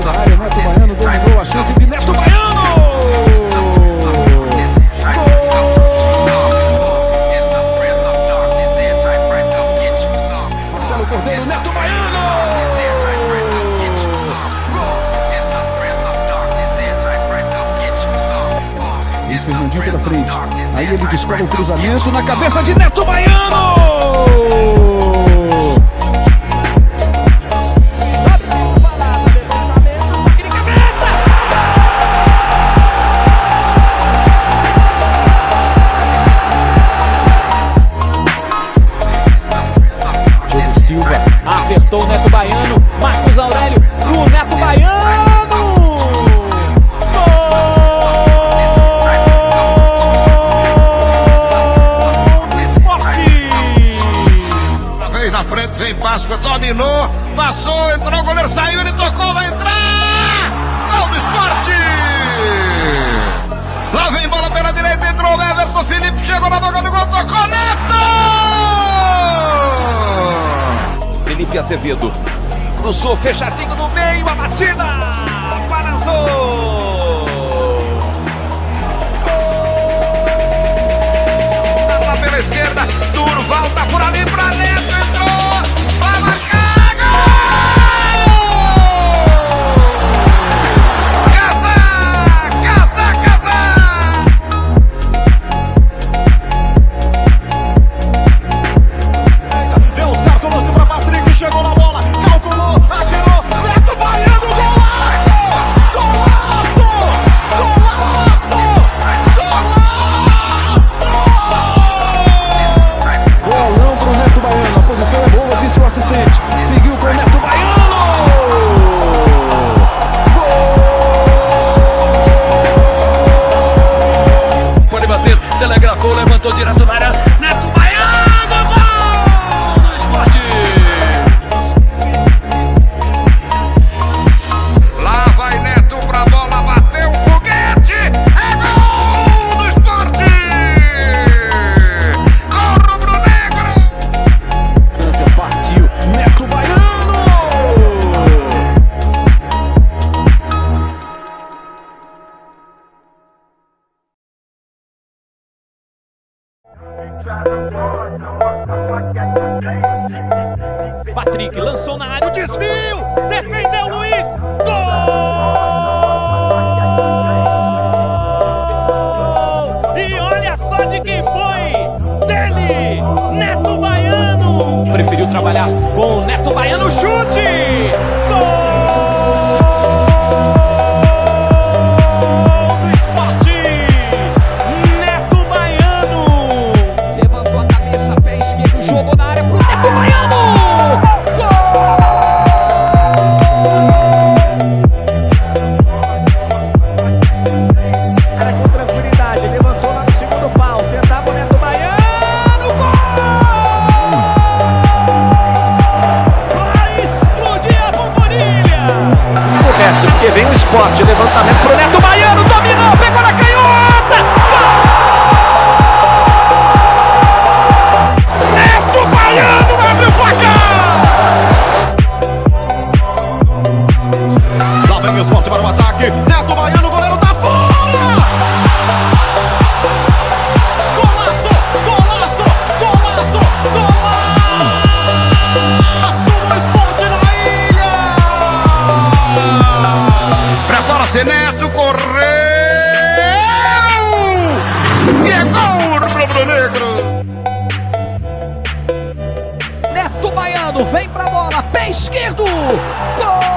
da área. Neto Baiano dominou a chance de Neto Baiano! Cordeiro, Neto Baiano! E Fernandinho pela frente. Aí ele descola o cruzamento na cabeça de Neto Baiano! Passou, entrou, o goleiro saiu, ele tocou, vai entrar! Gol do esporte! Lá vem bola pela direita, entrou o Everton Felipe, chegou na boca do gol, tocou, Neto! Felipe Azevedo, cruzou fechadinho no meio, a batida! Balançou! atacou, levantou direto na área. Patrick lançou na área o desvio, defendeu Luiz, gol! E olha só de quem foi, dele, Neto Baiano! Preferiu trabalhar com o Neto Baiano, chute! forte, levantamento pro esquerdo. Gol!